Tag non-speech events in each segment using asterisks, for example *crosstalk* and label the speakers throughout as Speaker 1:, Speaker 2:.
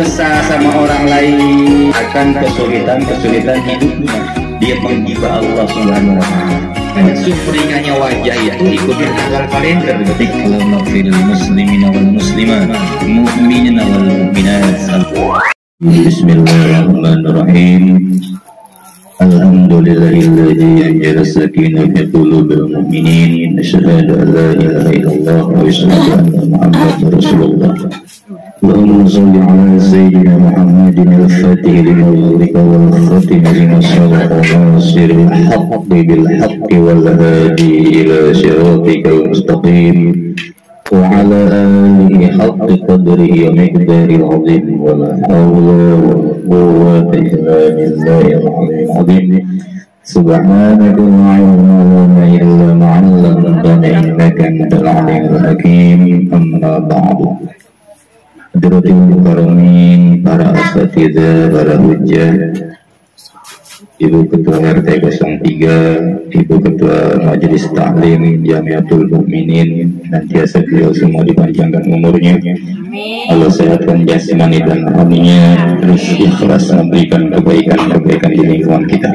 Speaker 1: kesah sama orang lain. Akan kesulitan-kesulitan hidupnya dia menggibah Allah Subhanahu wa taala. Karena sumringahnya wajah itu ikuti tanggal kalender. Kalau nafil muslimin wal muslimat mu'minin wal mu'minat. Bismillahirrahmanirrahim. Alhamdulillahilladzi mu'minin. Asyhadu an la ilaha illallah wa asyhadu anna muhammadar rasulullah اللهم صل على سيدنا محمد الفاتح لما أغلق والخاتم لما سبق ناصر الحق بالحق والهادي إلى صراطك المستقيم وعلى آله حق قدره ومقداره العظيم ولا حول ولا قوة إلا بالله العلي العظيم. سبحانك لا علم إلا ما علمتنا إنك أنت العليم الحكيم. أما بعد. Hadirin Mukarramin, para asatidzah, para hujjah, Ibu Ketua RT 03, Ibu Ketua Majelis Taklim Jamiatul Mukminin, dan biasa beliau semua dipanjangkan umurnya. Allah sehatkan jasmani dan rohaninya, terus ikhlas memberikan kebaikan-kebaikan di lingkungan kita.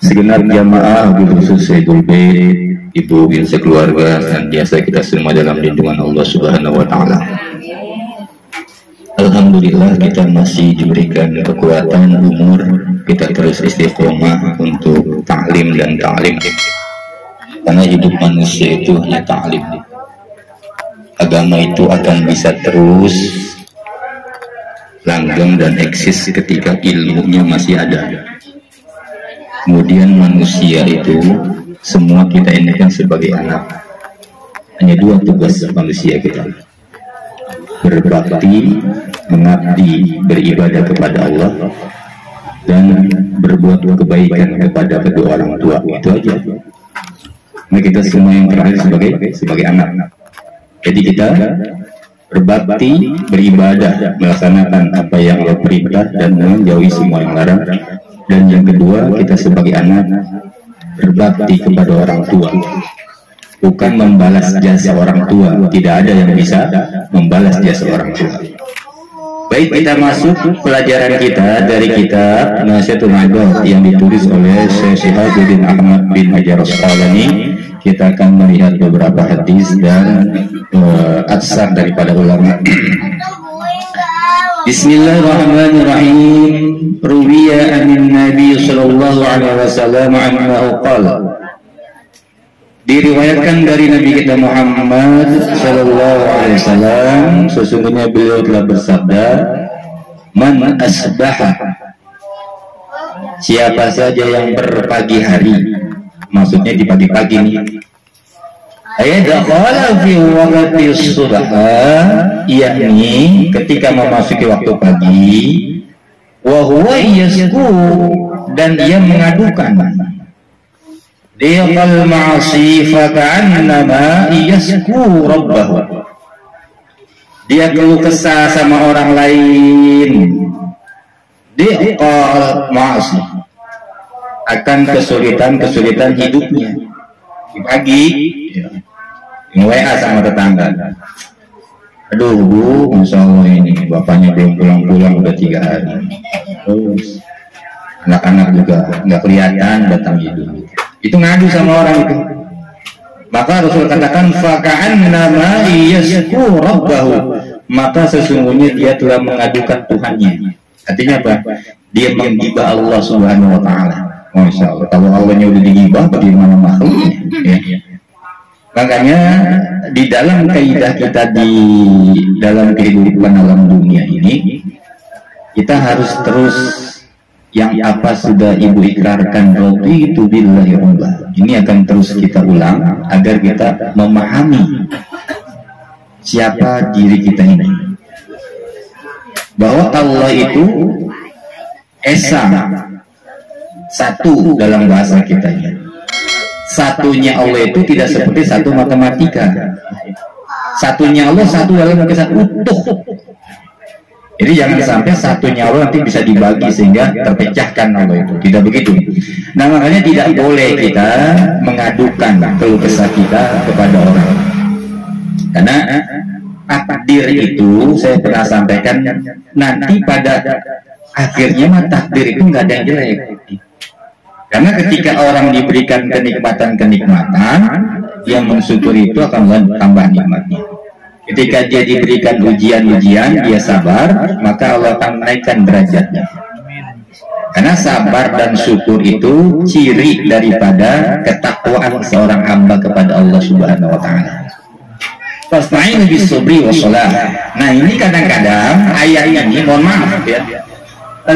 Speaker 1: Segenap jamaah Ibu khusus Sayyidul Bait, Ibu bin sekeluarga, dan biasa kita semua dalam lindungan Allah Subhanahu wa taala. Alhamdulillah kita masih diberikan kekuatan umur kita terus istiqomah untuk taklim dan taklim karena hidup manusia itu hanya taklim agama itu akan bisa terus langgeng dan eksis ketika ilmunya masih ada. Kemudian manusia itu semua kita ini kan sebagai anak. Hanya dua tugas manusia kita berbakti, mengabdi, beribadah kepada Allah dan berbuat kebaikan kepada kedua orang tua itu aja. Nah kita semua yang terakhir sebagai sebagai anak. Jadi kita berbakti, beribadah, melaksanakan apa yang Allah perintah dan menjauhi semua yang larang. Dan yang kedua kita sebagai anak berbakti kepada orang tua bukan membalas jasa orang tua. Tidak ada yang bisa membalas jasa orang tua. Baik kita masuk pelajaran kita dari kitab Nasihatul Ma'adah yang ditulis oleh Syekh Syihabuddin Ahmad bin Hajar Asqalani. Kita akan melihat beberapa hadis dan uh, atsar daripada ulama. *clears throat* Bismillahirrahmanirrahim. Ruwiya anin Nabi sallallahu alaihi wasallam annahu qala Diriwayatkan dari Nabi kita Muhammad Sallallahu Alaihi Wasallam, sesungguhnya beliau telah bersabda, "Man asbaha." Siapa saja yang berpagi hari, maksudnya di pagi-pagi dakhala fi yakni ketika memasuki waktu pagi, wa huwa yasku dan dia mengadukan Diqal ma'asi faka'annama yasku rabbahu. Dia keluh kesah sama orang lain. Diqal ma'asi. Akan kesulitan-kesulitan hidupnya. Pagi, ya. WA sama tetangga. Aduh bu, Masya Allah ini bapaknya belum pulang-pulang udah tiga hari. Anak-anak juga nggak kelihatan datang hidup itu ngadu sama orang itu. Maka Rasul katakan fakaan nama yasku rabbahu. Maka sesungguhnya dia telah mengadukan Tuhannya. Artinya apa? Dia menggibah Allah subhanahu wa ta'ala. Masya Allah. Kalau Allahnya udah digibah bagaimana makhluknya? Ya. makanya di dalam kaidah kita di dalam kehidupan alam dunia ini kita harus terus yang apa sudah ibu ikrarkan itu billahi ini akan terus kita ulang agar kita memahami siapa diri kita ini. Bahwa Allah itu esa satu dalam bahasa kita ini. Satunya Allah itu tidak seperti satu matematika. Satunya Allah satu dalam kisah utuh Jadi jangan sampai satu nyawa nanti bisa dibagi sehingga terpecahkan Allah itu. Tidak begitu. Nah makanya tidak boleh kita mengadukan keluh kesah kita kepada orang. Karena takdir itu saya pernah sampaikan nanti pada akhirnya mah takdir itu nggak ada yang jelek. Karena ketika orang diberikan kenikmatan-kenikmatan, yang mensyukuri itu akan tambah nikmatnya. Ketika dia diberikan ujian-ujian, dia sabar, maka Allah akan naikkan derajatnya. Karena sabar dan syukur itu ciri daripada ketakwaan seorang hamba kepada Allah Subhanahu wa taala. Fasta'inu bisubri wassalah. Nah, ini kadang-kadang ayat ini mohon maaf ya.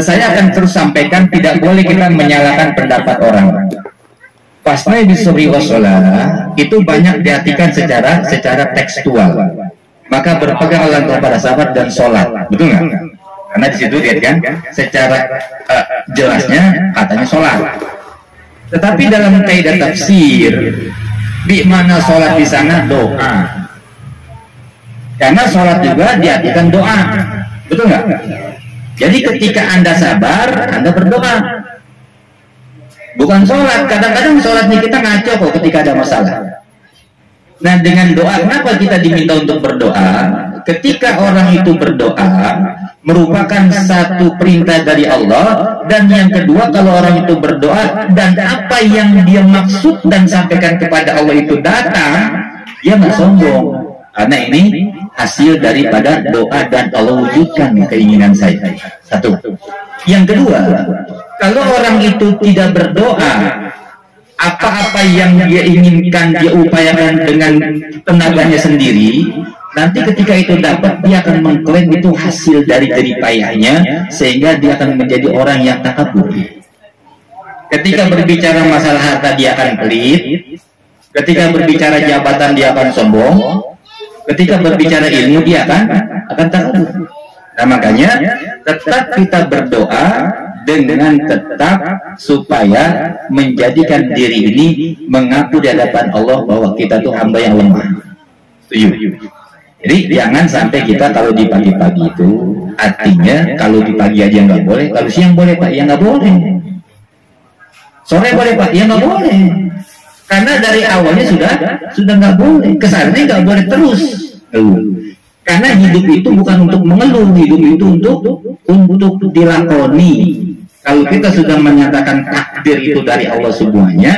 Speaker 1: Saya akan terus sampaikan tidak boleh kita menyalahkan pendapat orang. Fasta'inu bisubri wassalah itu banyak diartikan secara secara tekstual. Maka berpeganglah kepada sabar dan sholat. Betul nggak? Karena di situ lihat kan, secara uh, jelasnya katanya sholat. Tetapi dalam kaidah tafsir, di mana sholat di sana doa. Karena sholat juga diartikan doa, betul nggak? Jadi ketika anda sabar, anda berdoa. Bukan sholat. Kadang-kadang sholatnya kita ngaco kok ketika ada masalah. Nah dengan doa, kenapa kita diminta untuk berdoa? Ketika orang itu berdoa, merupakan satu perintah dari Allah dan yang kedua kalau orang itu berdoa dan apa yang dia maksud dan sampaikan kepada Allah itu datang dia nggak sombong. Karena ini hasil daripada doa dan Allah wujudkan keinginan saya. Satu. Yang kedua kalau orang itu tidak berdoa apa-apa yang dia inginkan dia upayakan dengan tenaganya sendiri Nanti ketika itu dapat, dia akan mengklaim itu hasil dari jeripayahnya, sehingga dia akan menjadi orang yang takabur. Ketika berbicara masalah harta, dia akan pelit. Ketika berbicara jabatan, dia akan sombong. Ketika berbicara ilmu, dia akan akan takabur. Nah makanya tetap kita berdoa dengan tetap supaya menjadikan diri ini mengaku di hadapan Allah bahwa kita tuh hamba yang lemah. Setuju? Jadi jangan sampai kita kalau di pagi-pagi itu artinya kalau di pagi aja nggak boleh, kalau siang boleh pak, ya nggak boleh. Sore boleh pak, ya nggak boleh. Karena dari awalnya sudah sudah nggak boleh, kesannya nggak boleh terus. Karena hidup itu bukan untuk mengeluh, hidup itu untuk untuk dilakoni. Kalau kita sudah menyatakan takdir itu dari Allah semuanya,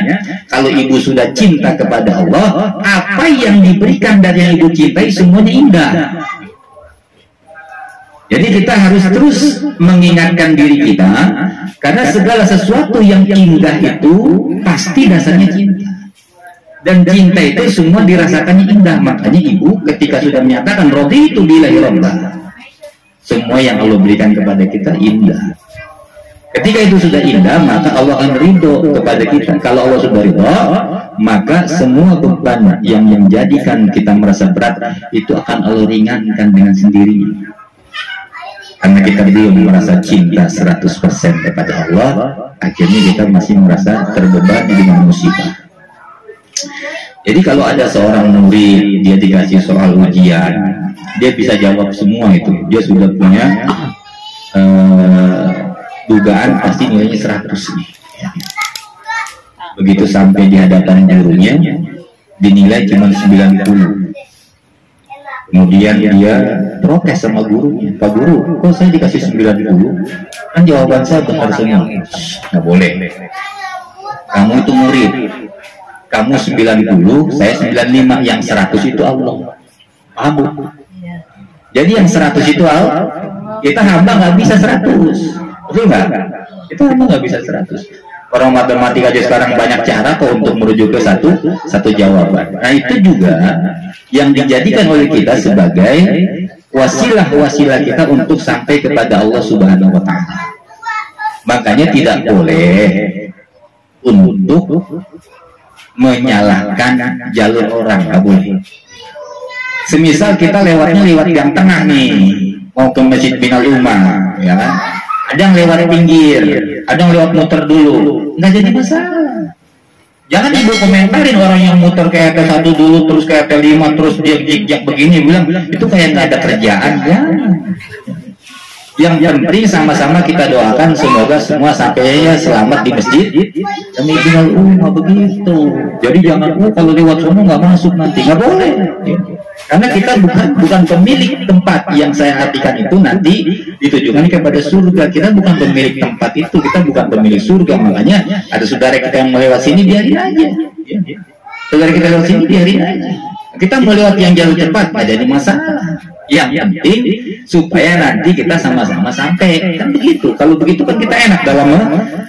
Speaker 1: kalau ibu sudah cinta kepada Allah, apa yang diberikan dari yang ibu cintai semuanya indah. Jadi kita harus terus mengingatkan diri kita, karena segala sesuatu yang indah itu pasti dasarnya cinta. Dan cinta itu semua dirasakannya indah. Makanya ibu ketika sudah menyatakan roti itu bilahi Semua yang Allah berikan kepada kita indah. Ketika itu sudah indah, maka Allah akan ridho kepada kita. Kalau Allah sudah ridho, maka semua beban yang menjadikan kita merasa berat itu akan Allah ringankan dengan sendirinya. Karena kita belum merasa cinta 100% kepada Allah, akhirnya kita masih merasa terbebani dengan musibah. Jadi kalau ada seorang murid, dia dikasih soal ujian, dia bisa jawab semua itu. Dia sudah punya uh, dugaan pasti nilainya 100 nih. Begitu sampai di hadapan gurunya dinilai cuma 90. Kemudian dia protes sama gurunya, Pak Guru, kok saya dikasih 90? Kan jawaban saya benar semua. Nggak boleh. Kamu itu murid. Kamu 90, saya 95, yang 100 itu Allah. Paham Jadi yang 100 itu Allah, kita hamba nggak bisa 100 Betul nggak? Itu emang nggak bisa 100. Orang matematika aja sekarang banyak cara kok untuk merujuk ke satu satu jawaban. Nah itu juga yang dijadikan oleh kita sebagai wasilah-wasilah kita untuk sampai kepada Allah Subhanahu Wa Taala. Makanya tidak boleh untuk menyalahkan jalur orang, nggak boleh. Semisal kita lewatnya lewat yang tengah nih, mau ke Masjid Binal Umar, ya kan? Ada yang lewat pinggir, ada yang lewat muter dulu, nggak jadi masalah. Jangan ibu komentarin orang yang muter kayak ke satu dulu, terus kayak ke lima, terus dia jik begini, bilang itu kayak nggak ada kerjaan, ya. Yang penting sama-sama kita doakan semoga semua sampainya selamat di masjid. Demi tinggal umma begitu. Jadi jangan oh, kalau lewat sana nggak masuk nanti nggak boleh. Karena kita bukan bukan pemilik tempat yang saya artikan itu nanti ditujukan kepada surga. Kita bukan pemilik tempat itu, kita bukan pemilik surga. Makanya ada saudara kita yang melewat sini biarin aja. Saudara kita lewat sini biarin aja. Kita mau lewat yang jalur cepat, nggak jadi masalah. Yang penting supaya nanti kita sama-sama sampai kan begitu. Kalau begitu kan kita enak dalam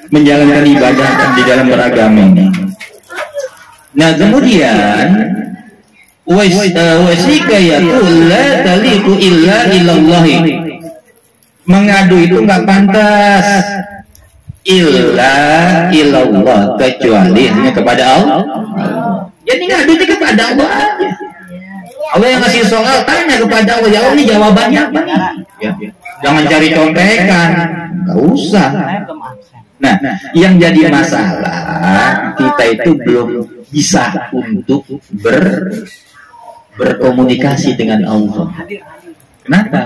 Speaker 1: menjalankan ibadah di dalam beragama ini. Nah kemudian wasika ya la illa mengadu itu nggak pantas. Illa illallah kecuali hanya kepada Allah. Jadi ngadu itu kepada Allah aja. Allah yang ngasih soal tanya kepada Allah ya Allah ini jawabannya apa ya, jangan cari contekan. Nggak usah. Nah yang jadi masalah kita itu belum bisa untuk ber berkomunikasi dengan Allah kenapa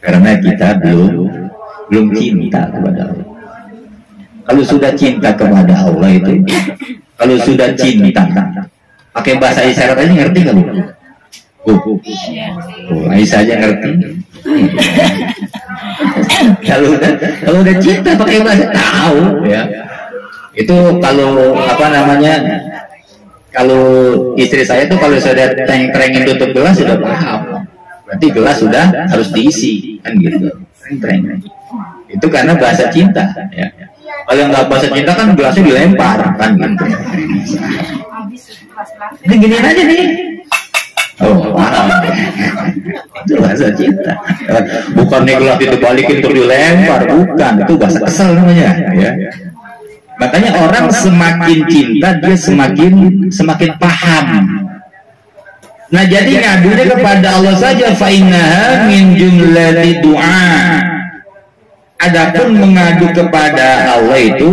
Speaker 1: karena kita belum belum cinta kepada Allah kalau sudah cinta kepada Allah itu kalau sudah cinta pakai bahasa isyarat aja ngerti nggak? Bu, bu. Oh, Aisyah aja ngerti. kalau udah kalau udah cinta pakai bahasa tahu ya. Itu kalau apa namanya kalau istri saya tuh kalau sudah terengin tutup gelas sudah paham. Berarti gelas sudah harus diisi kan gitu. Tereng Itu karena bahasa cinta ya. Kalau nggak bahasa cinta kan gelasnya dilempar kan gitu. Ini gini aja nih. Oh, itu bahasa cinta. Bukan nih gelas itu balikin terus dilempar, bukan. Itu bahasa kesel namanya, ya. Makanya orang semakin cinta dia semakin semakin paham. Nah jadi ngadunya kepada Allah saja fa'innaha min jumlati doa. Adapun mengadu kepada Allah itu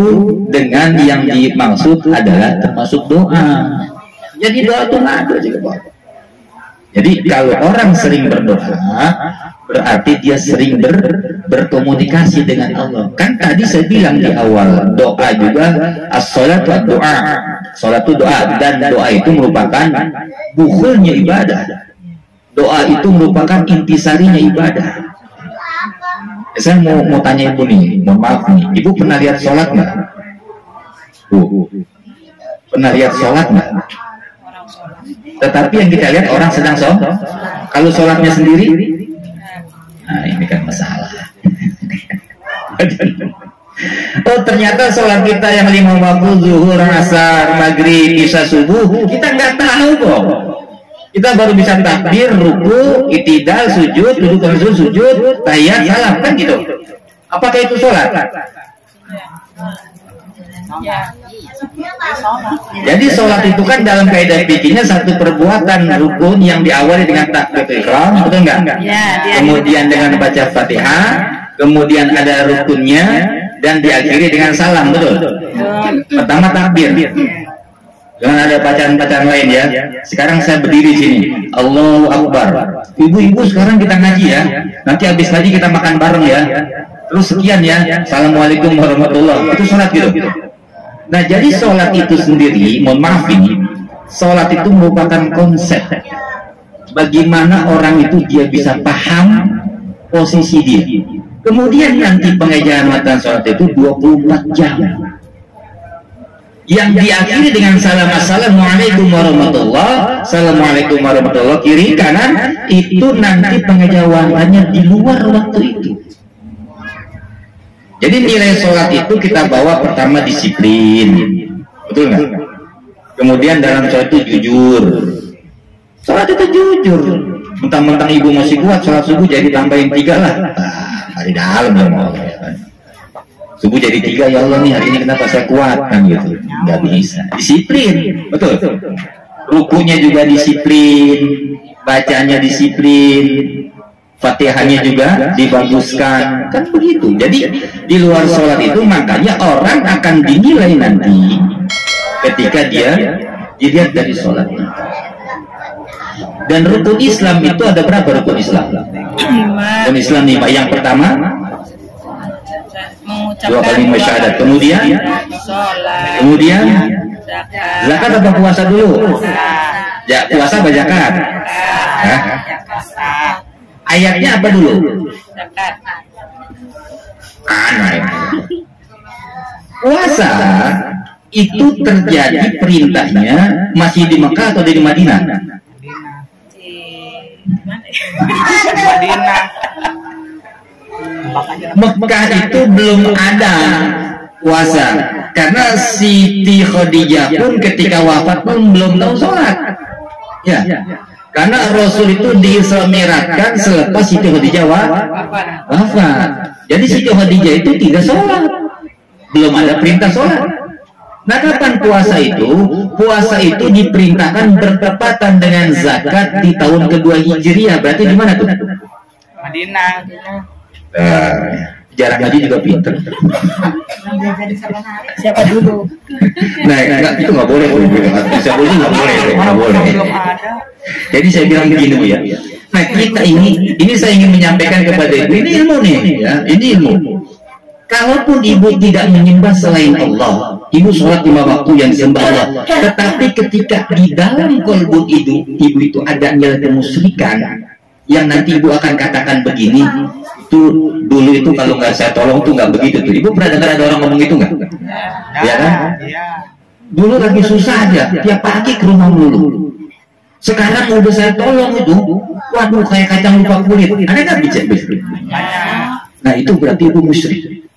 Speaker 1: dengan yang dimaksud adalah termasuk doa. Jadi doa itu ngadu aja kepada Jadi kalau orang sering berdoa, berarti dia sering ber, berkomunikasi dengan Allah. Kan tadi saya bilang di awal, doa juga as-salatu doa. Salat itu doa dan doa itu merupakan bukulnya ibadah. Doa itu merupakan intisarinya ibadah. Saya mau mau tanya ibu nih, mohon maaf nih, ibu pernah lihat sholat nggak? Bu, pernah lihat sholat nggak? Tetapi yang kita lihat orang sedang sholat. Kalau sholatnya sendiri, nah ini kan masalah. *laughs* Oh ternyata sholat kita yang lima waktu zuhur, asar, maghrib, isya subuh kita nggak tahu kok. Kita baru bisa takbir, ruku, itidal, sujud, duduk langsung sujud, tahiyat, salam kan gitu. Apakah itu sholat? Jadi sholat itu kan dalam kaidah fikihnya satu perbuatan rukun yang diawali dengan takbir ihram, betul nggak? Ya, kemudian dengan baca fatihah, kemudian ada rukunnya, dan diakhiri dengan salam betul? Pertama takbir. Jangan ada pacaran-pacaran lain ya. Sekarang saya berdiri sini. Allahu Akbar. Ibu-ibu sekarang kita ngaji ya. Nanti habis ngaji kita makan bareng ya. Terus sekian ya. Assalamualaikum warahmatullahi itu sholat gitu nah jadi sholat itu sendiri mohon maaf ini sholat itu merupakan konsep bagaimana orang itu dia bisa paham posisi dia Kemudian nanti pengejaan mata sholat itu 24 jam. Yang diakhiri dengan salam assalamualaikum warahmatullah, assalamualaikum warahmatullah kiri kanan itu nanti pengejawabannya di luar waktu itu. Jadi nilai sholat itu kita bawa pertama disiplin, betul nggak? Kemudian dalam sholat itu jujur. Sholat itu jujur. Mentang-mentang ibu masih kuat, sholat subuh jadi tambahin tiga lah. Hari dalam ya Allah ya kan subuh jadi tiga ya Allah nih hari ini kenapa saya kuat? Kan gitu. Nggak bisa. Disiplin. Betul. Rukunya juga disiplin. Bacanya disiplin fatihahnya juga dibaguskan. kan begitu. Jadi di luar sholat itu makanya orang akan dinilai nanti ketika dia dilihat dari sholatnya dan rukun Islam itu ada berapa rukun Islam? Rukun Islam lima. Yang pertama dua kali syahadat. Kemudian kemudian zakat. atau puasa dulu? Ya, puasa apa zakat? Ayatnya apa dulu? Zakat. Aneh. Puasa itu terjadi perintahnya masih di Mekah atau di Madinah? Madinah. Mekah itu belum ada puasa karena Siti Khadijah pun ketika wafat pun belum tahu sholat ya karena Rasul itu diislamirakan selepas Siti Khadijah wafat jadi Siti Khadijah itu tidak sholat belum ada perintah sholat Nah kapan puasa itu? Puasa itu diperintahkan bertepatan dengan zakat di tahun kedua Hijriah. Berarti di mana tuh? Madinah. Uh, jarang ngaji juga pinter. Siapa dulu? Nah, enggak, itu nggak boleh. Siapa dulu nggak boleh, nggak boleh. Jadi saya bilang begini bu ya. Nah kita ini, ini saya ingin menyampaikan kepada ibu, ini ilmu nih, ya, ini ilmu. Kalaupun ibu tidak menyembah selain Allah, ibu sholat lima waktu yang disembah Allah. Tetapi ketika di dalam kolbu ibu, ibu itu ada nilai kemusyrikan, yang nanti ibu akan katakan begini, itu dulu itu kalau nggak saya tolong tuh nggak begitu tuh. Ibu pernah dengar ada orang ngomong itu nggak? Ya kan? Dulu lagi susah aja, tiap pagi ke rumah mulu. Sekarang udah saya tolong itu, waduh kayak kacang lupa kulit. Ada nggak bicara Nah itu berarti ibu musyrik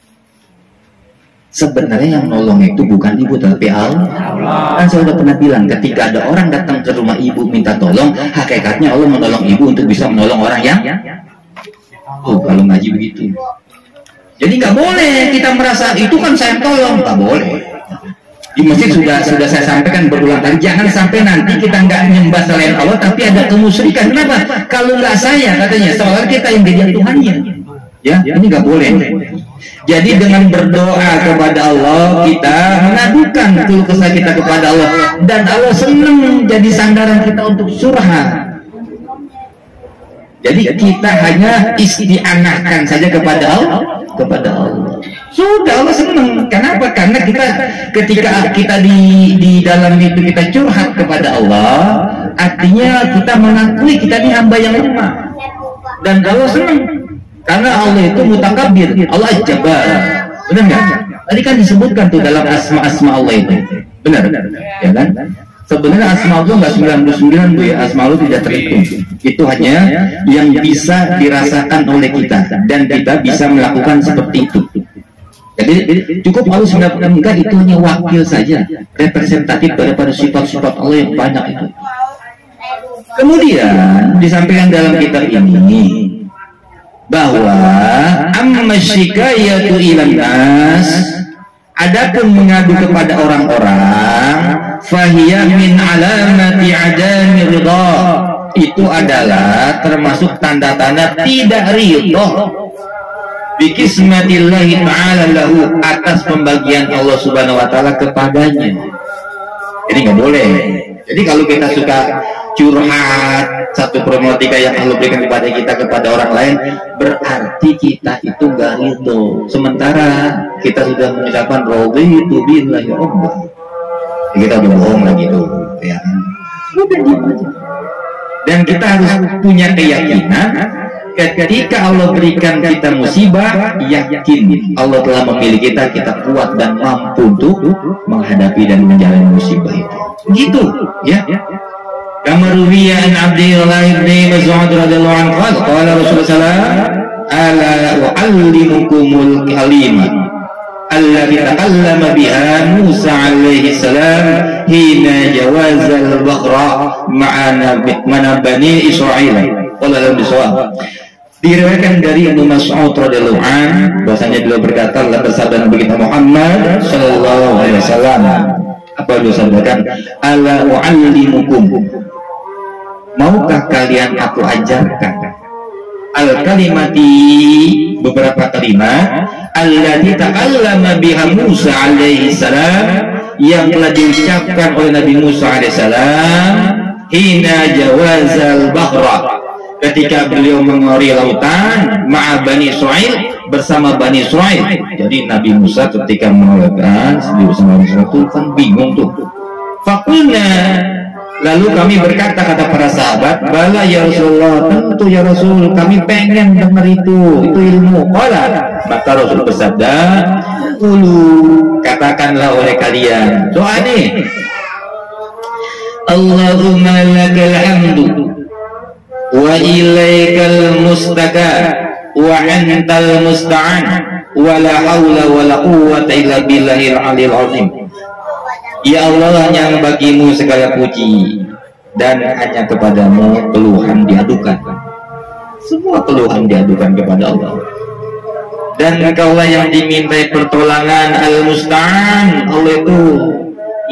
Speaker 1: sebenarnya yang nolong itu bukan ibu tapi Allah. Kan saya sudah pernah bilang ketika ada orang datang ke rumah ibu minta tolong, hakikatnya Allah menolong ibu untuk bisa menolong orang yang Oh, kalau ngaji begitu. Jadi nggak boleh kita merasa itu kan saya tolong, nggak boleh. Di masjid sudah sudah saya sampaikan berulang kali, jangan sampai nanti kita nggak nyembah selain Allah, tapi ada kemusyrikan. Kenapa? Kalau nggak saya katanya, soalnya kita yang jadi Tuhannya. Ya, ini nggak boleh. Jadi dengan berdoa kepada Allah kita mengadukan keluh kesah kita kepada Allah dan Allah senang jadi sandaran kita untuk surah. Jadi kita hanya isti'anahkan saja kepada Allah, kepada Allah. Sudah Allah senang. Kenapa? Karena kita ketika kita di di dalam itu kita curhat kepada Allah, artinya kita mengakui kita ini hamba yang lemah. Dan Allah senang karena Allah itu mutakabir, Allah jabar. Benar nggak? Tadi kan disebutkan tuh dalam asma-asma Allah itu. Benar, ya kan? Sebenarnya asma Allah nggak 99 bu ya, asma Allah tidak terhitung. Itu hanya yang bisa dirasakan oleh kita dan kita bisa melakukan seperti itu. Jadi cukup Allah 99 enggak itu hanya wakil saja, representatif daripada sifat-sifat Allah yang banyak itu. Kemudian disampaikan dalam kitab ini bahwa amma syikayatu ilan nas adapun mengadu kepada orang-orang fahiya min alamati adami ridha. Itu adalah termasuk tanda-tanda tidak ridho. Bikismatillahi ta'ala lahu atas pembagian Allah subhanahu wa ta'ala kepadanya. Jadi nggak boleh jadi kalau kita suka curhat satu problematika yang Allah berikan kepada kita kepada orang lain berarti kita itu gak itu sementara kita sudah mengucapkan itu billahi Allah kita bohong lagi tuh ya. Dan kita harus punya keyakinan ketika Allah berikan kita musibah, yakin Allah telah memilih kita, kita kuat dan mampu untuk menghadapi dan menjalani musibah itu. Gitu, ya. Kama ruwiya an Abdullah ibn Mas'ud radhiyallahu anhu qala Rasulullah sallallahu ala u'allimukumul kalimah allati ta'allama biha Musa alaihi salam hina jawazal bakhra ma'ana bani Israel wallahu bisawab. Diriwayatkan dari Ibnu Mas'ud radhiyallahu an bahasanya beliau berkata dalam bersabda Nabi Muhammad sallallahu alaihi wasallam. Apa beliau sabdakan? Ala uallimukum. Maukah kalian aku ajarkan? Al kalimati beberapa kalimat allati ta'allama biha Musa alaihi salam yang telah diucapkan oleh Nabi Musa alaihi salam hina jawazal bahra ketika beliau mengori lautan ma'a Bani Israel bersama Bani Israel. Jadi Nabi Musa ketika mengatakan bersama Bani Israel itu kan bingung tuh. Fakulna Lalu kami berkata kata para sahabat, bala ya Rasulullah, tentu ya Rasul, kami pengen dengar itu, itu ilmu. Kala, maka Rasul bersabda, ulu katakanlah oleh kalian. Doa nih. Allahumma lakal hamdu wa ilaikal mustaka wa antal musta'an wa la hawla wa la quwwata illa billahil alil azim Ya Allah yang bagimu segala puji dan hanya kepadamu keluhan diadukan. Semua keluhan diadukan kepada Allah. Dan engkaulah yang dimintai pertolongan al-musta'an Allah itu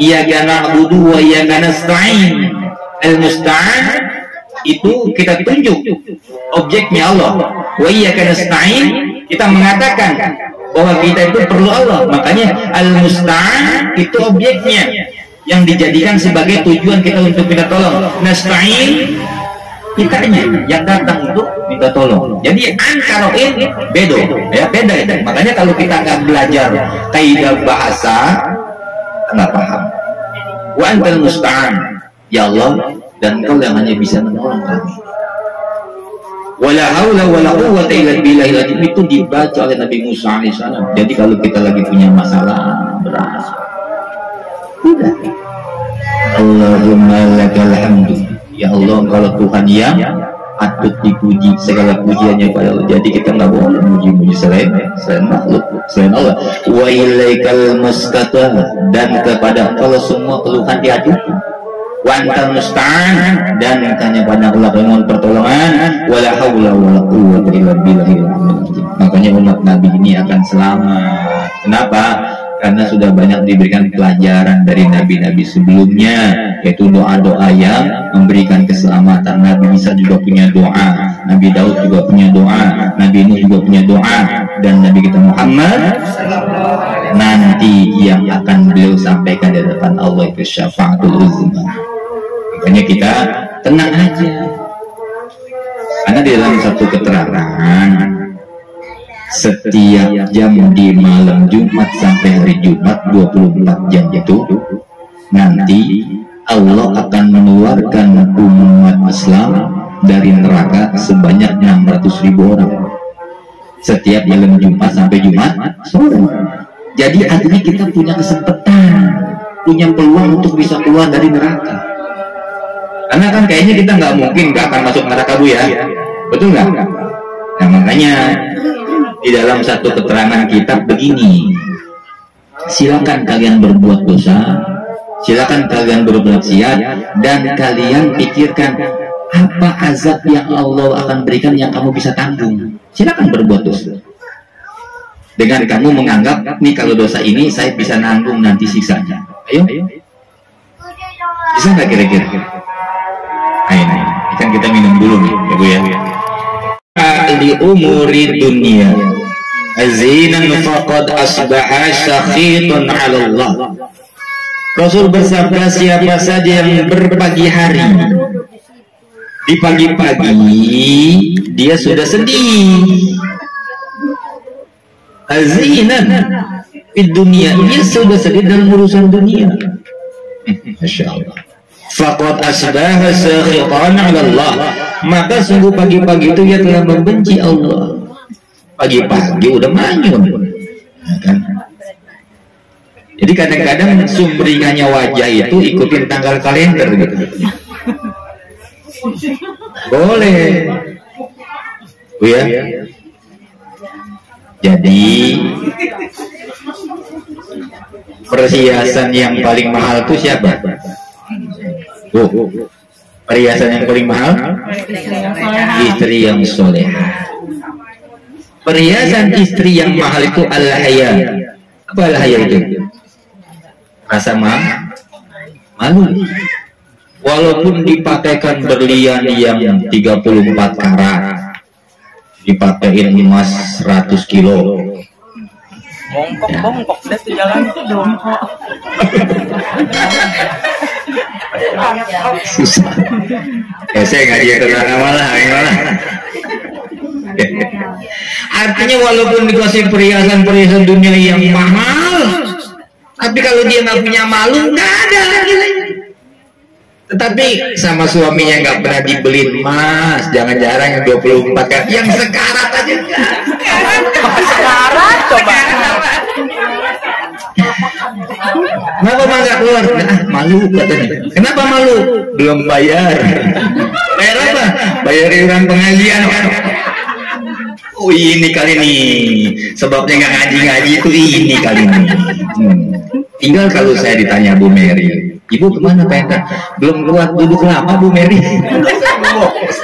Speaker 1: ia gana budu wa ia gana stain al-musta'an itu kita tunjuk objeknya Allah. Wa ia gana stain kita mengatakan bahwa kita itu perlu Allah. Makanya al-musta'an itu objeknya yang dijadikan sebagai tujuan kita untuk minta tolong. Nasta'in kitanya yang datang untuk minta tolong. Jadi antaroin bedo. Ya beda itu. Makanya kalau kita nggak belajar kaidah bahasa nggak paham. Wa antal musta'an. Ya Allah dan kau yang hanya bisa menolong kami wala haula wala quwwata illa billah itu dibaca oleh Nabi Musa alaihissalam. Jadi kalau kita lagi punya masalah berat, udah. Allahumma lakal hamdu. Ya Allah, kalau Tuhan yang patut dipuji segala pujiannya pada Allah. Jadi kita nggak boleh muji-muji selain selain makhluk, selain Allah. Wa ilaikal mustaqah dan kepada kalau semua keluhan diajukan wantal musta'an dan tanya pada Allah mohon pertolongan wala haula wala quwwata illa billahil makanya umat Nabi ini akan selamat. Kenapa? Karena sudah banyak diberikan pelajaran dari nabi-nabi sebelumnya yaitu doa-doa yang memberikan keselamatan. Nabi Isa juga punya doa Nabi Daud juga punya doa Nabi Nuh juga punya doa dan Nabi kita Muhammad nanti yang akan beliau sampaikan di depan Allah itu syafaatul uzma makanya kita tenang aja. Karena di dalam satu keterangan setiap jam di malam Jumat sampai hari Jumat 24 jam itu nanti Allah akan mengeluarkan umat Islam dari neraka sebanyak 600 ribu orang. Setiap malam Jumat sampai Jumat jadi artinya kita punya kesempatan punya peluang untuk bisa keluar dari neraka karena kan kayaknya kita nggak mungkin nggak akan masuk neraka bu ya. Betul nggak? Nah makanya di dalam satu keterangan kitab begini silakan kalian berbuat dosa silakan kalian berbuat siat dan kalian pikirkan apa azab yang Allah akan berikan yang kamu bisa tanggung. Silakan berbuat dosa. Dengan kamu menganggap nih kalau dosa ini saya bisa nanggung nanti siksanya ayo. Bisa nggak kira-kira kita minum dulu nih ya bu ya. Li umuri dunia. Azinan faqad asbaha syakhitan 'ala Allah. Rasul bersabda siapa saja yang berpagi hari di pagi-pagi dia sudah sedih. Azinan di dunia dia sudah sedih dalam urusan dunia. Masya Allah Fakot asbaha sakhitan 'ala Allah. Maka sungguh pagi-pagi itu dia telah membenci Allah. Pagi-pagi udah manyun. Ya kan? jadi kadang-kadang sumringahnya wajah itu ikutin tanggal kalender gitu. Boleh. Oh ya? Jadi perhiasan yang paling mahal itu siapa? Oh, perhiasan yang paling mahal istri yang soleh. Perhiasan istri yang mahal itu al-haya apa al-haya itu? Rasa malu malu. Walaupun dipakaikan berlian yang 34 karat dipakaiin emas 100 kilo. Bongkok bongkok. Deh jalan itu bongkok ya saya ngaji ke sana malah malah. Artinya walaupun dikasih perhiasan-perhiasan dunia yang mahal tapi kalau dia nggak punya malu nggak ada tetapi sama suaminya nggak pernah dibeli emas. Jangan jarang yang 24 kan. Yang sekarat aja.
Speaker 2: Sekarang coba.
Speaker 1: Kenapa mah nggak keluar? Malu katanya. Kenapa malu? Belum bayar. Bayar apa? Bayar iuran pengajian kan? Oh ini kali ini sebabnya nggak ngaji-ngaji itu ini kali ini. Hmm. Tinggal kalau saya ditanya Bu Mary, Ibu ke mana Pak Belum keluar duduk lama Bu Mary.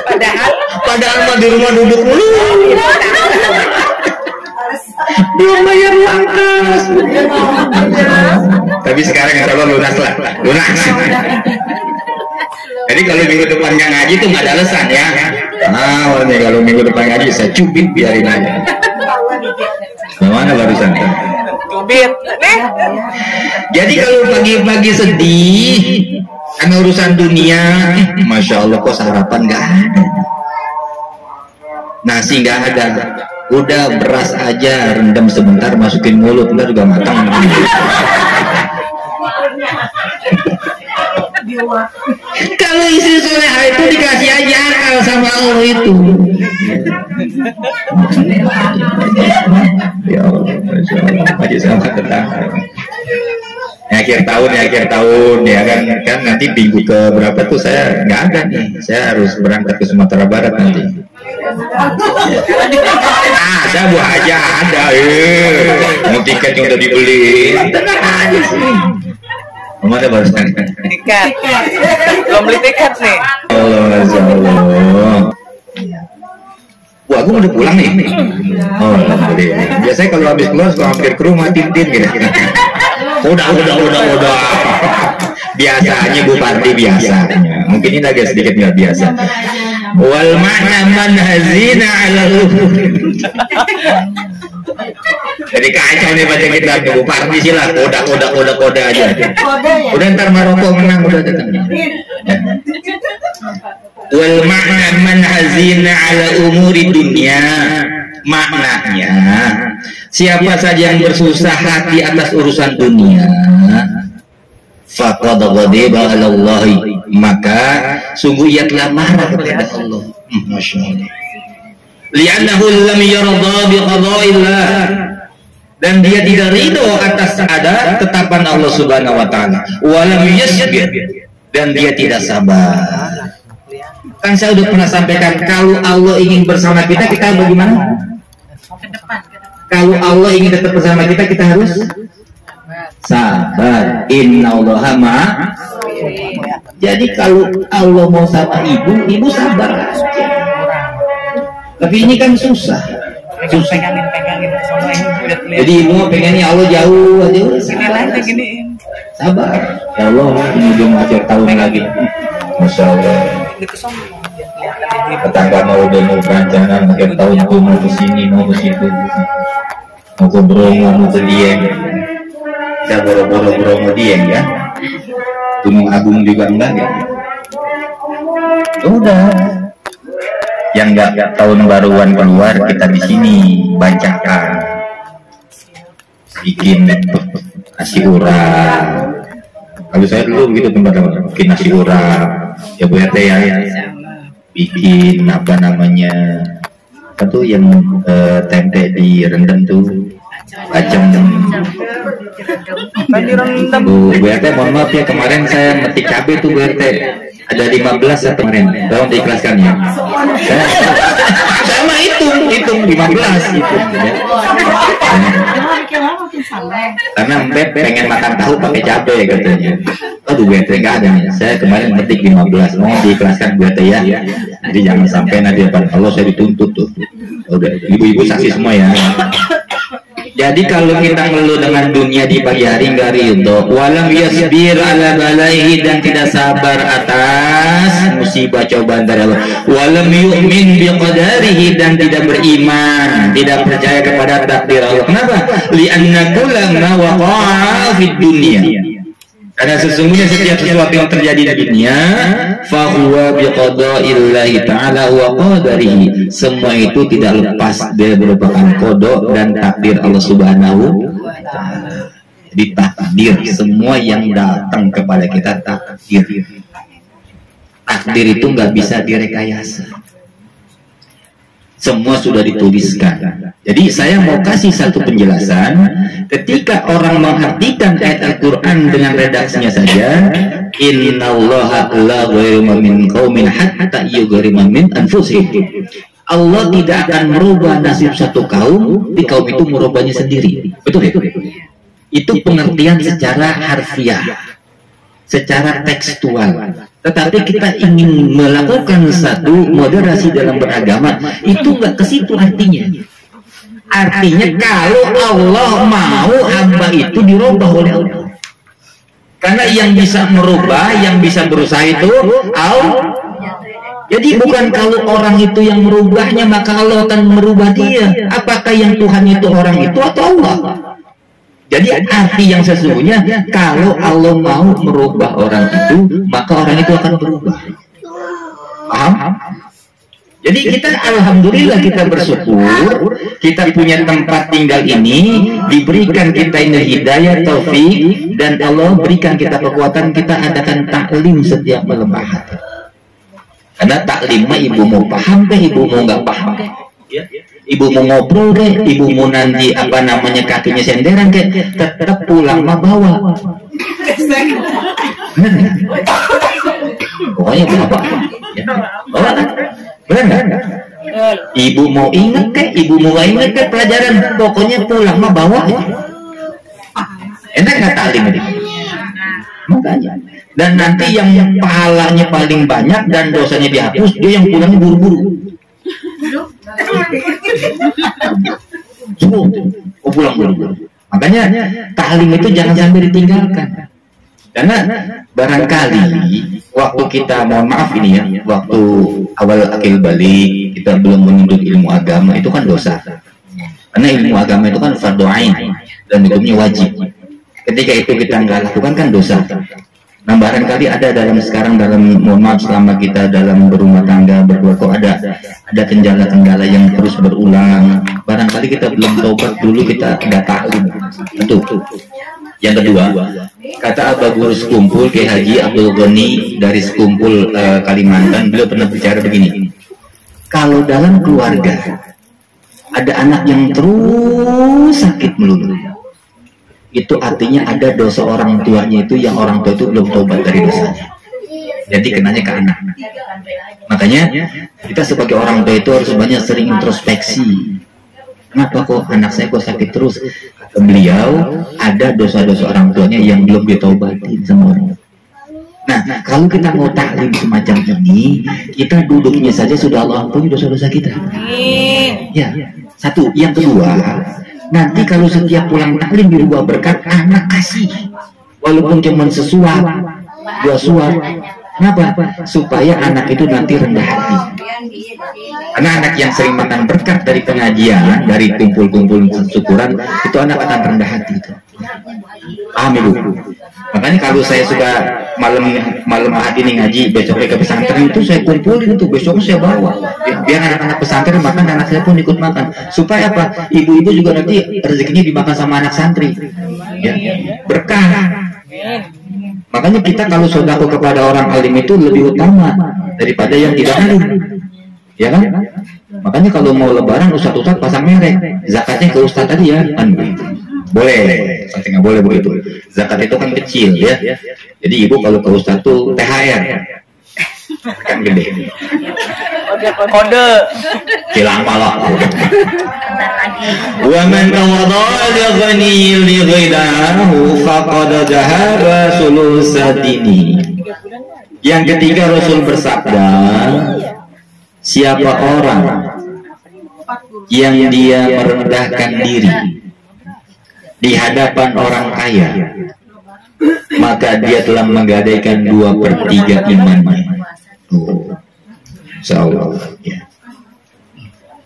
Speaker 2: Padahal
Speaker 1: Padahal mah di rumah duduk mulu. Belum bayar uang kas. Tapi sekarang insya Allah lunas lah. Lunas. Jadi kalau minggu depan nggak ngaji tuh nggak ada alasan ya. Nah, nih kalau minggu depan ngaji saya cubit biarin aja. Gimana barusan?
Speaker 2: cubit. Nih.
Speaker 1: Jadi kalau pagi-pagi sedih karena urusan dunia, masya Allah kok sarapan nggak ada. Nasi nggak ada. Udah beras aja rendam sebentar masukin mulut ntar juga matang. Kalau istri soleha itu dikasih aja akal sama Allah itu. ya Allah, akhir tahun ya akhir tahun ya kan kan nanti minggu ke berapa tuh saya nggak ada nih saya harus berangkat ke Sumatera Barat nanti ah saya buah aja ada eh mau tiketnya udah dibeli tenang aja sih Ke mana barusan?
Speaker 2: Tiket. Belum beli tiket nih.
Speaker 1: Allah Masya Allah Wah, gue udah pulang nih. Oh, alhamdulillah. Biasanya kalau habis keluar suka hampir ke rumah tintin gitu. Udah, udah, udah, udah. Biasanya Bu Parti biasanya. Mungkin ini agak sedikit nggak biasa. Wal makna manhazina ala luhur. Jadi kacau nih baca kita Bu Parti sih lah. Koda, koda, koda, koda aja. Udah ntar Maroko menang udah datang. Wal makna manhazina ala umuri dunia maknanya siapa saja yang bersusah hati atas urusan dunia faqad ghadiba ala Allah maka sungguh ia telah marah kepada Allah. Hmm, Masya Allah. Li'annahu lam yarda bi qada'illah dan dia tidak ridho atas ada tetapan Allah Subhanahu wa taala. Walam yasbir. Dan dia tidak sabar. Kan saya udah pernah sampaikan kalau Allah ingin bersama kita kita bagaimana? Kalau Allah ingin tetap bersama kita kita harus sabar. Inna Allah ma jadi kalau Allah mau sama ibu ibu sabar. Tapi ini kan susah. Susah
Speaker 2: Pegangin, pegangin.
Speaker 1: Jadi ibu pengennya Allah jauh aja. Udah sabar. ya Allah ini ujung akhir tahun lagi. Masya Allah. Tetangga mau udah mau perancangan akhir tahun tuh mau ke sini mau ke situ. Mau ke Bromo mau ke Dieng. Kita boro-boro Bromo Dieng ya Gunung Agung juga enggak ya? Udah. Yang nggak tahun baruan keluar kita di sini bacakan. Bikin nasi urap. Kalau saya dulu begitu teman-teman bikin nasi urap. Ya bu RT ya. Bikin apa namanya? Tuh yang eh, tempe direndam tuh
Speaker 2: direndam.
Speaker 1: Bu, Bu RT mohon maaf ya kemarin saya metik cabai tuh Bu RT ada 15 ya kemarin. Tolong diikhlaskan ya. Saya sama hitung hitung 15 itu ya. karena Mbak pengen makan tahu pakai cabai katanya. Aduh Bu RT nggak ada saya kemarin metik 15 mau diikhlaskan Bu RT ya. Jadi jangan sampai nanti depan Allah saya dituntut tuh udah ibu-ibu saksi semua ya jadi kalau kita ngeluh dengan dunia di pagi hari nggak ridho, walam yasbir ala balaihi dan tidak sabar atas musibah cobaan dari Allah. Walam yu'min bi qadarihi dan tidak beriman, tidak percaya kepada takdir Allah. Kenapa? Li'anna kullama waqa'a fid dunia. Karena sesungguhnya setiap sesuatu yang terjadi di dunia, fahuwa biqada'illahi ta'ala wa qadarihi. Semua itu tidak lepas dari merupakan kodok dan takdir Allah Subhanahu wa taala. Takdir semua yang datang kepada kita takdir. Takdir itu nggak bisa direkayasa semua sudah dituliskan. Jadi saya mau kasih satu penjelasan. Ketika orang mengartikan ayat Al-Quran dengan redaksinya saja, Inna Allah la min qawmin hatta. Allah tidak akan merubah nasib satu kaum di kaum itu merubahnya sendiri. Betul ya? Itu pengertian secara harfiah, secara tekstual. Tetapi kita ingin melakukan satu moderasi dalam beragama, itu nggak ke situ artinya. Artinya kalau Allah mau hamba itu dirubah oleh Allah. Karena yang bisa merubah, yang bisa berusaha itu Allah. Jadi bukan kalau orang itu yang merubahnya maka Allah akan merubah dia. Apakah yang Tuhan itu orang itu atau Allah? Jadi arti yang sesungguhnya kalau Allah mau merubah orang itu, maka orang itu akan berubah. Paham? Jadi kita alhamdulillah kita bersyukur kita punya tempat tinggal ini diberikan kita ini hidayah taufik dan Allah berikan kita kekuatan kita adakan taklim setiap malam ahad. Karena taklim mah ibu mau paham deh ibu mau nggak paham. Ya ibu mau ngobrol deh, ibu mau nanti apa namanya kakinya senderan kayak tetap pulang mah bawa. Pokoknya bawa. Ya. Bawa kan? Bener Ibu mau inget ke, ibu mau gak inget ke pelajaran, pokoknya pulang mah bawa. Enak nggak talim ini? Makanya. Dan nanti yang pahalanya paling banyak dan dosanya dihapus, dia yang pulang buru-buru. Semua oh, pulang buru-buru. Makanya taklim itu jangan sampai ditinggalkan. Karena barangkali waktu kita mohon maaf ini ya, waktu awal akil balik kita belum menuntut ilmu agama itu kan dosa. Karena ilmu agama itu kan fardu ain dan hukumnya wajib. Ketika itu kita nggak lakukan kan dosa. Nah barangkali ada dalam sekarang dalam mohon maaf selama kita dalam berumah tangga berdua kok ada ada kendala-kendala yang terus berulang. Barangkali kita belum tobat dulu kita taklim. Tentu. Yang kedua, kata Abah Guru Sekumpul ke Haji Abdul Ghani dari Sekumpul uh, Kalimantan, beliau pernah bicara begini. Kalau dalam keluarga ada anak yang terus sakit melulu, itu artinya ada dosa orang tuanya itu yang orang tua itu belum tobat dari dosanya. Jadi kenanya ke anak. Makanya kita sebagai orang tua itu harus banyak sering introspeksi. Kenapa kok anak saya kok sakit terus? Beliau ada dosa-dosa orang tuanya yang belum ditobati sama orang. Nah, kalau kita mau taklim semacam ini, kita duduknya saja sudah Allah ampuni dosa-dosa kita. Ya, satu. Yang kedua, Nanti kalau setiap pulang taklim dirubah berkat anak kasih. Walaupun cuma sesuap, dua suap. Kenapa? Supaya anak itu nanti rendah hati. Karena anak yang sering makan berkat dari pengajian, dari kumpul-kumpul syukuran, itu anak akan rendah hati itu. Paham ibu? Makanya kalau saya suka malam malam ahad ini ngaji, besoknya ke pesantren itu saya kumpulin tuh, besoknya saya bawa. Biar anak-anak pesantren makan, anak saya pun ikut makan. Supaya apa? Ibu-ibu juga nanti rezekinya dimakan sama anak santri. Ya, berkah. Makanya kita kalau sodako kepada orang alim itu lebih utama daripada yang tidak alim. Ya kan? Makanya kalau mau lebaran ustadz-ustadz pasang merek, zakatnya ke ustadz tadi ya, kan boleh tapi nggak boleh begitu zakat itu kan kecil ya. Jadi ibu kalau ke ustadz tuh thr kan gede.
Speaker 2: Kode.
Speaker 1: Hilang malah wa man tawadha li ghani li ghidahu faqad dhahaba sulusadini yang ketiga Rasul bersabda siapa orang yang dia merendahkan diri di hadapan orang kaya maka dia telah menggadaikan dua per tiga imannya oh, Allah ya.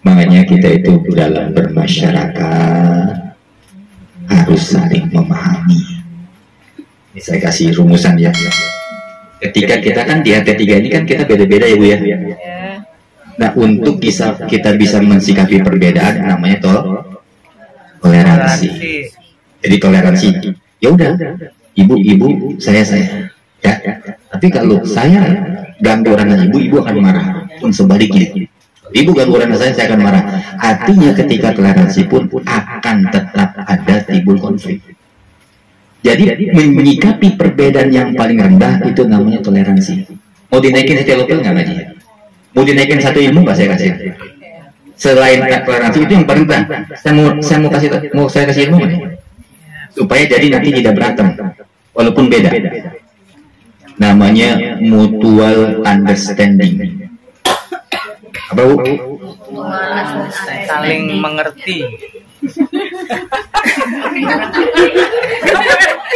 Speaker 1: makanya kita itu dalam bermasyarakat harus saling memahami Ini saya kasih rumusan ya. Ketika kita kan di HT3 ini kan kita beda-beda ya Bu ya.
Speaker 2: Ya.
Speaker 1: Nah untuk bisa kita bisa mensikapi perbedaan namanya tol toleransi. Jadi toleransi. Ya udah, ibu-ibu saya saya. Ya. Tapi kalau saya ganggu orang ibu, ibu akan marah. Pun sebaliknya. Ibu ganggu orang saya, saya akan marah. Artinya ketika toleransi pun akan tetap ada timbul konflik. Jadi menyikapi perbedaan yang paling rendah itu namanya toleransi. Mau dinaikin satu level nggak ngaji? Mau dinaikin satu ilmu nggak saya kasih? Selain toleransi itu yang paling rendah. Saya mau saya mau kasih mau saya kasih ilmu nggak? Supaya jadi nanti tidak berantem, walaupun beda. Namanya mutual understanding. Apa bu?
Speaker 2: Saling mengerti.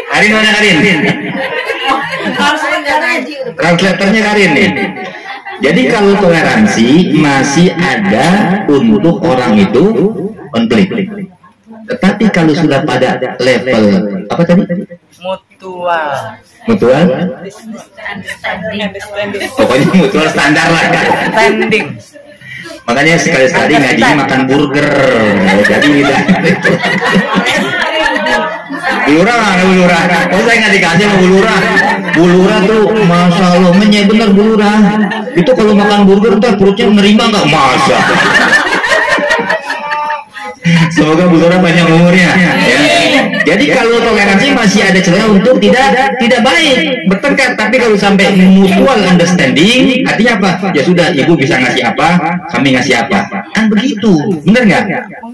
Speaker 1: Karin mana Karin? Translatornya Karin nih. Jadi kalau toleransi masih ada untuk orang itu konflik. Tetapi kalau sudah pada level apa tadi?
Speaker 2: Mutual.
Speaker 1: Mutual? Pokoknya mutual standar lah.
Speaker 2: Standing.
Speaker 1: Makanya sekali-sekali ngaji makan burger. Jadi tidak. Bulurah, bulurah. Kok saya nggak dikasih sama bulurah? Bulurah tuh, masya Allah, menyai bener bulurah. Itu kalau makan burger tuh perutnya menerima nggak? Masa. Semoga Bu Dora panjang umurnya. Ya. Jadi kalau toleransi masih ada celah untuk tidak tidak baik bertengkar. Tapi kalau sampai mutual understanding, artinya apa? Ya sudah, ibu bisa ngasih apa, kami ngasih apa. Kan begitu, benar nggak?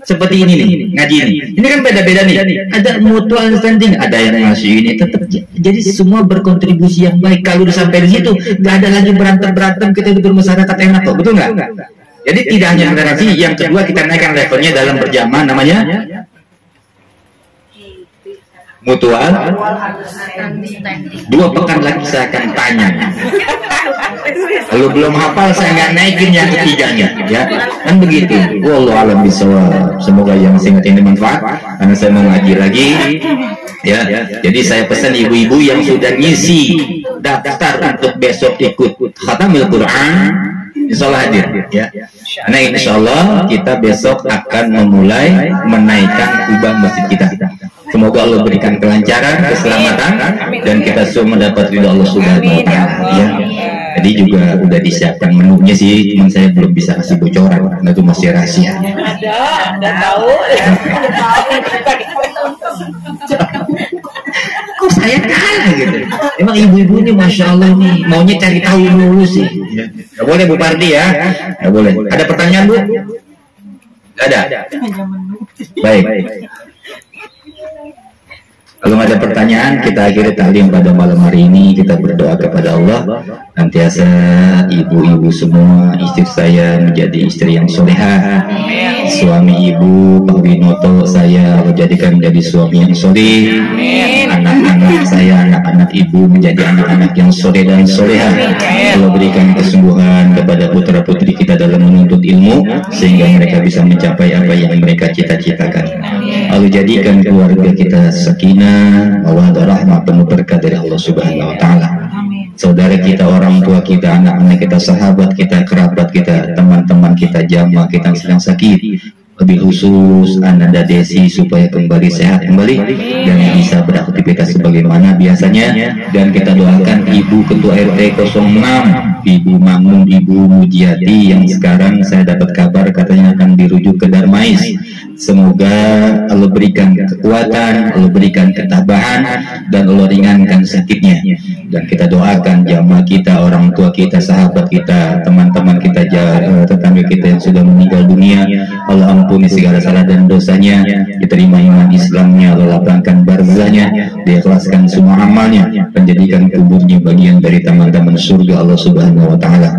Speaker 1: Seperti ini nih, ngaji ini. Ini kan beda-beda nih. Ada mutual understanding, ada yang ngasih ini. Tetap jadi semua berkontribusi yang baik. Kalau udah sampai di situ, nggak ada lagi berantem berantem kita hidup bermasyarakat enak kok, betul nggak? Jadi tidak hanya toleransi, yang kedua kita naikkan levelnya dalam berjamaah namanya mutual. Dua pekan lagi saya akan tanya. Kalau belum hafal saya nggak naikin yang ketiganya, ya kan begitu. Wallahu alam bisawab. Semoga yang singkat ini manfaat karena saya mau ngaji lagi. Ya, jadi saya pesan ibu-ibu yang sudah ngisi daftar untuk besok ikut khatamil Quran, insya Allah hadir. Ya, karena insya Allah kita besok akan memulai menaikkan kubah masjid kita. Semoga Allah berikan kelancaran, keselamatan, dan kita semua mendapat ridho Allah Subhanahu wa taala. Ya. Jadi juga udah disiapkan menunya sih, cuman saya belum bisa kasih bocoran karena itu masih rahasia.
Speaker 2: Ada, ada tahu.
Speaker 1: Kok *laughs* saya kalah gitu? Emang ibu-ibu ini masya Allah nih maunya cari tahu dulu sih. Gak boleh Bu Pardi ya, gak boleh. Ada pertanyaan Bu? Gak ada. Baik. Kalau ada pertanyaan, kita akhiri taklim pada malam hari ini. Kita berdoa kepada Allah. Nantiasa ibu-ibu semua, istri saya menjadi istri yang soleha. Suami ibu, Pak Winoto, saya Allah jadikan menjadi suami yang soleh. Anak-anak saya, anak-anak ibu menjadi anak-anak yang soleh dan soleha. Allah berikan kesembuhan kepada putra-putri kita dalam menuntut ilmu, sehingga mereka bisa mencapai apa yang mereka cita-citakan. Allah jadikan keluarga kita sakinah, mawaddah, rahmah, penuh berkah dari Allah Subhanahu wa taala. Saudara kita, orang tua kita, anak-anak kita, sahabat kita, kerabat kita, teman-teman kita, jamaah kita yang sedang sakit, lebih khusus Ananda Desi supaya kembali sehat kembali dan bisa beraktivitas sebagaimana biasanya. Dan kita doakan Ibu Ketua RT 06 Ibu Mangun Ibu Mujiati yang sekarang saya dapat kabar katanya akan dirujuk ke Darmais. Semoga Allah berikan kekuatan, Allah berikan ketabahan, dan Allah ringankan sakitnya. Dan kita doakan jamaah kita, orang tua kita, sahabat kita, teman-teman kita, eh, tetangga kita yang sudah meninggal dunia. Allah ampuni segala salah dan dosanya, diterima iman Islamnya, Allah lapangkan barzahnya, diikhlaskan semua amalnya, menjadikan kuburnya bagian dari taman-taman surga Allah Subhanahu Wa Taala.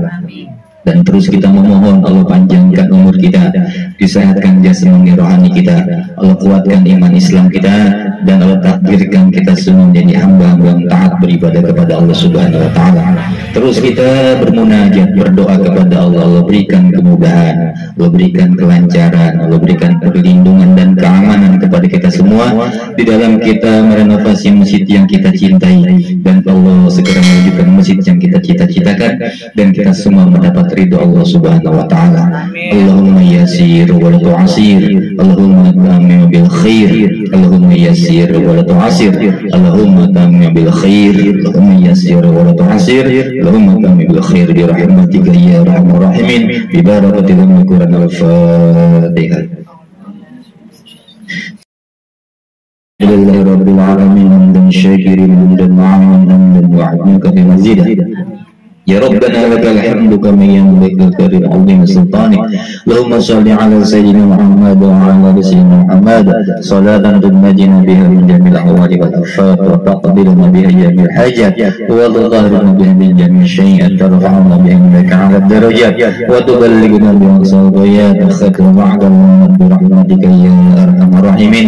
Speaker 1: Dan terus kita memohon Allah panjangkan umur kita disehatkan jasmani rohani kita Allah kuatkan iman Islam kita dan Allah takdirkan kita semua menjadi hamba-hamba yang taat beribadah kepada Allah Subhanahu wa taala. Terus kita bermunajat berdoa kepada Allah. Allah berikan kemudahan Allah berikan kelancaran Allah berikan perlindungan dan keamanan kepada kita semua. Di dalam kita merenovasi masjid yang kita cintai dan Allah mewujudkan masjid yang kita cita-citakan dan kita semua mendapat ridho Allah Subhanahu wa taala. Allahumma yasir wa la tu'asir. Allahumma tamim bil khair. Allahumma yasir wa la tu'asir. Allahumma tamim bil khair. Allahumma yasir wa la tu'asir. Allahumma tamim bil khair bi rahmatika ya arhamar rahimin. Bi barakatil Quran al-Fatihah. لله رب العالمين حمدا شاكرا حمدا نعما حمدا وعدناك في مزيدا يا ربنا لك الحمد كما ينبغي لك عظيم سلطانك اللهم صل على سيدنا محمد وعلى ال سيدنا محمد صلاة تنجينا بها من جميع الاحوال والافات وتقبلنا بها جميع الحاجات وتطهرنا بها من جميع الشيء ترفعنا بها منك على الدرجات وتبلغنا بها الصلوات الختم بعد الموت برحمتك يا ارحم الراحمين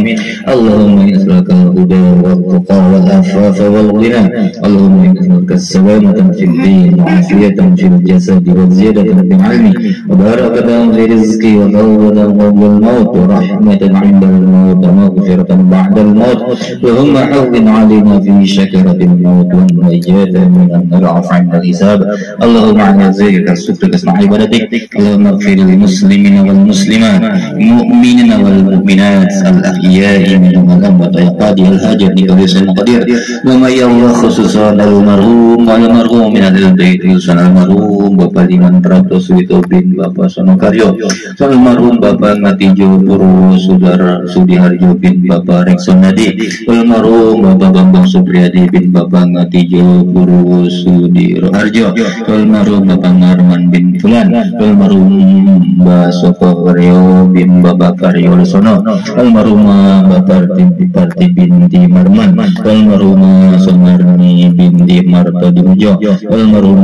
Speaker 1: اللهم نسألك الهدى والتقى والعفاف والغنى اللهم نسألك السلامة في الدين وعافية في الجسد وزيادة في العلم وبركة في رزق وتوبة قبل الموت ورحمة عند الموت ومغفرة بعد الموت اللهم حفظ علينا في شكرة الموت والنجاة من النار عند الحساب. اللهم على ذلك شكرك اسمع عبادتك. اللهم اغفر للمسلمين والمسلمات المؤمنين والمؤمنات الأحياء منهم الأموات يا قاضي الحاجة لكل قدير وما يالله خصوصا المرحوم والمرحوم من أهل Idril Sanal almarhum Bapak Jiman Prabto Suwito bin Bapak Sonokaryo. Sanal Marum Bapak Ngatijo Purwo Sudara Sudiharjo bin Bapak Reksonadi Nadi, Bapak Bambang Supriyadi bin Bapak Ngatijo Purwo Sudiro Harjo Sanal Bapak Narman bin Fulan. Almarhum Mbak Soko Karyo bin Bapak Karyo Lesono. Almarhum Bapak Bapak Parti Binti Marman. Almarhum Sonarni Binti Marta Dimjo almarhum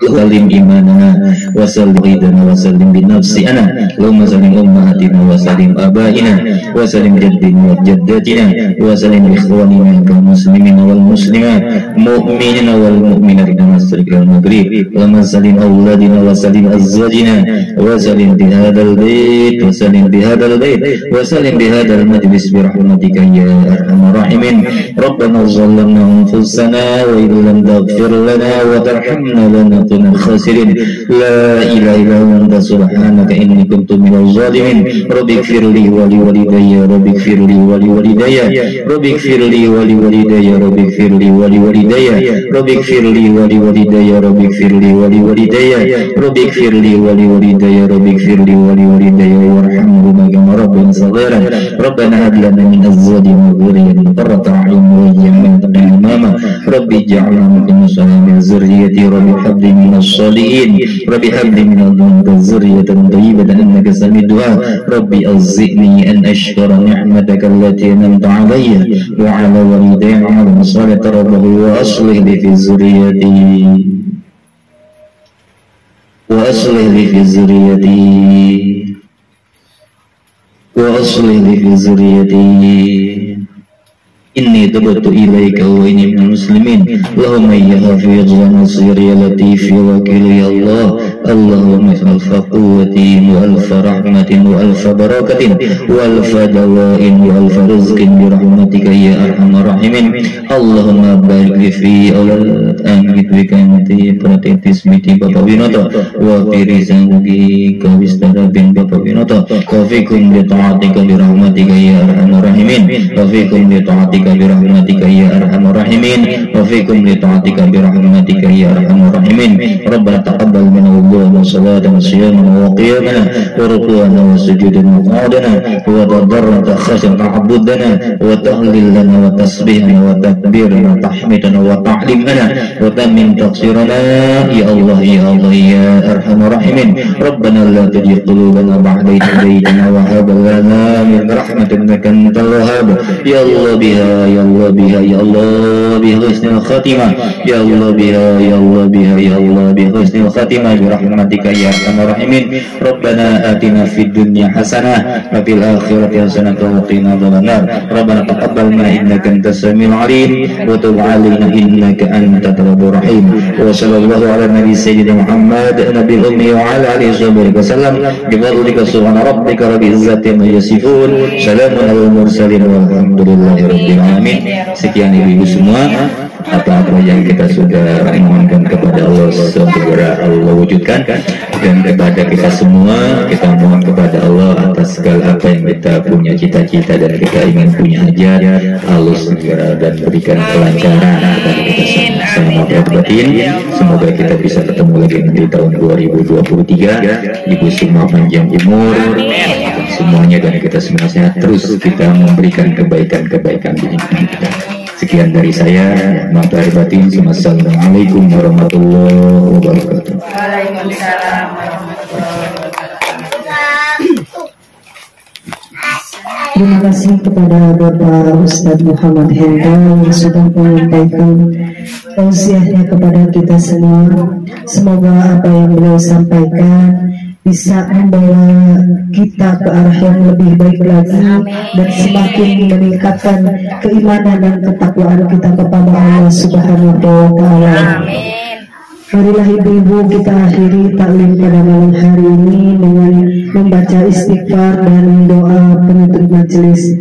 Speaker 1: وسلم إيماننا وسلم غيدنا وسلم بنفسنا اللهم سلم أمهاتنا وسلم آبائنا وسلم جدنا وجداتنا وسلم إخواننا كالمسلمين والمسلمات مؤمنين والمؤمنات من المشرق والمغرب اللهم سلم أولادنا وسلم أزواجنا وسلم بهذا البيت وسلم بهذا البيت وسلم بهذا المجلس برحمتك يا أرحم الراحمين ربنا ظلمنا أنفسنا وإن لم تغفر لنا وترحمنا لنا من الخاسرين لا إله إلا أنت سبحانك إني كنت من الظالمين رب اغفر لي ولوالدي رب اغفر لي ولوالدي رب اغفر لي ولوالدي رب اغفر لي ولوالدي رب اغفر لي ولوالدي رب اغفر لي ولوالدي رب اغفر لي ولوالدي رب اغفر لي ولوالدي وارحمهما كما ربنا صغيرا ربنا هب لنا من أزواجنا وذريتنا قرة أعين واجعلنا إماما رب اجعلنا مقيم الصلاة من ذريتي رب هب لي من الصالحين. رب هب لي من لدنك ذرية طيبة إنك سميع الدعاء ربي أوزعني أن أشكر نعمتك التي أنعمت علي وعلى والدي وعلى مصالح ربه وأصلح لي في ذريتي. وأصلح لي في ذريتي. وأصلح لي في ذريتي. إني تبت إليك وإني من المسلمين. اللهم يا حفيظ ونصير يا لطيف يا وكيل يا الله. اللهم ألف قوة وألف رحمة وألف بركة وألف دواء وألف رزق rahmatika ya arhamar rahimin Allahumma barik fi awal angkit bika mati protekti bapak binoto wa firi sanggi kawistara bin bapak binoto kafikum bi ta'atika bi rahmatika ya arhamar rahimin kafikum bi ta'atika bi rahmatika ya arhamar rahimin kafikum bi ta'atika bi rahmatika ya arhamar rahimin rabbana taqabbal minna wudhu wa salata wa siyama wa qiyamana wa rukuana wa sujudana wa qadana wa tadarrata khashan ta'abudana wa tahlu وتهليلنا وتسبيحنا وتكبيرنا وتحميدنا وتعليمنا وتمن تقصيرنا يا الله يا الله يا أرحم الراحمين ربنا لا تجي قلوبنا بعد إذ هديتنا وهب لنا من رحمة إنك أنت الوهاب يا الله بها يا الله بها يا الله بحسن الخاتمة يا الله بها يا الله بها يا الله بحسن الخاتمة برحمتك يا أرحم الراحمين ربنا آتنا في الدنيا حسنة وفي الآخرة حسنة وقنا عذاب النار ربنا تقبل منا إنك أنت السميع العليم وتب علينا إنك أنت التواب الرحيم وصلى الله على النبي سيدنا محمد نبي الأمي وعلى آله وصحبه وسلم بفضلك سبحان ربك رب العزة عما يصفون سلام على المرسلين والحمد لله رب العالمين sekian ibu-ibu semua apa-apa yang kita sudah mohonkan kepada Allah segera Allah wujudkan. Dan kepada kita semua kita mohon kepada Allah atas segala apa yang kita punya cita-cita dan kita ingin punya hajat Allah segera dan berikan kelancaran kepada kita semua. Batin semoga kita bisa ketemu lagi di tahun 2023 ibu semua panjang umur. Semuanya dan kita semua sehat terus. Kita memberikan kebaikan-kebaikan di kita Sekian dari saya, mata air batin. Assalamualaikum warahmatullahi wabarakatuh.
Speaker 2: Waalaikumsalam warahmatullahi
Speaker 3: Terima kasih kepada Bapak Ustadz Muhammad Hendra yang sudah menyampaikan tausiahnya kepada kita semua. Semoga apa yang beliau sampaikan bisa membawa kita ke arah yang lebih baik lagi dan semakin meningkatkan keimanan dan ketakwaan kita kepada Allah Subhanahu wa taala. Marilah ibu-ibu kita akhiri taklim pada malam hari ini dengan membaca istighfar dan doa penutup majelis.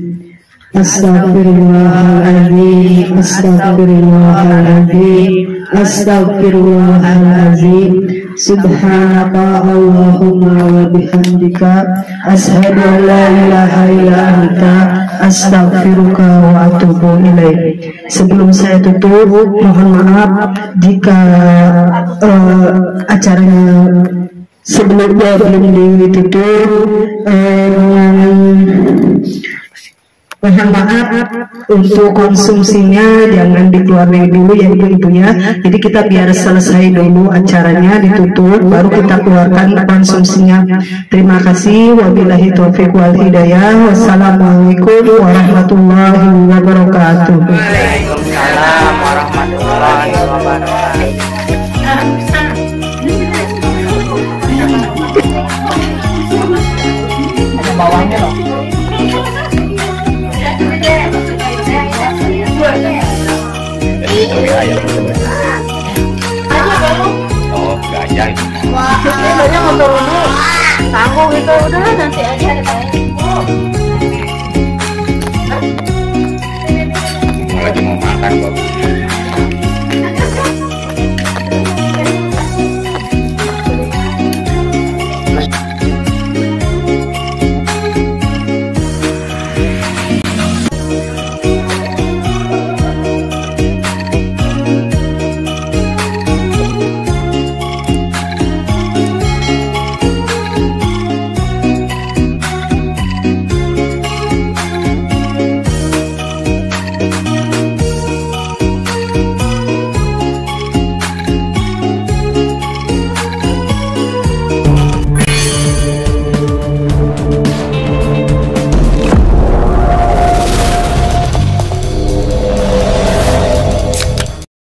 Speaker 3: Astagfirullahaladzim, astagfirullahaladzim, astagfirullahaladzim. Subhanaka Allahumma wa bihamdika ashhadu an la ilaha illa anta astaghfiruka wa atubu ilaik. Sebelum saya tutup, mohon maaf jika eh, acaranya sebelumnya belum ditutup eh, Mohon maaf untuk konsumsinya jangan dikeluarin dulu ya ibu-ibu ya. Jadi kita biar selesai dulu acaranya ditutup baru kita keluarkan konsumsinya. Terima kasih. Wabillahi taufiq wal hidayah. Wassalamualaikum warahmatullahi wabarakatuh.
Speaker 2: Waalaikumsalam warahmatullahi wabarakatuh. Bawahnya. Ini motor dulu. Tanggung itu udah nanti aja.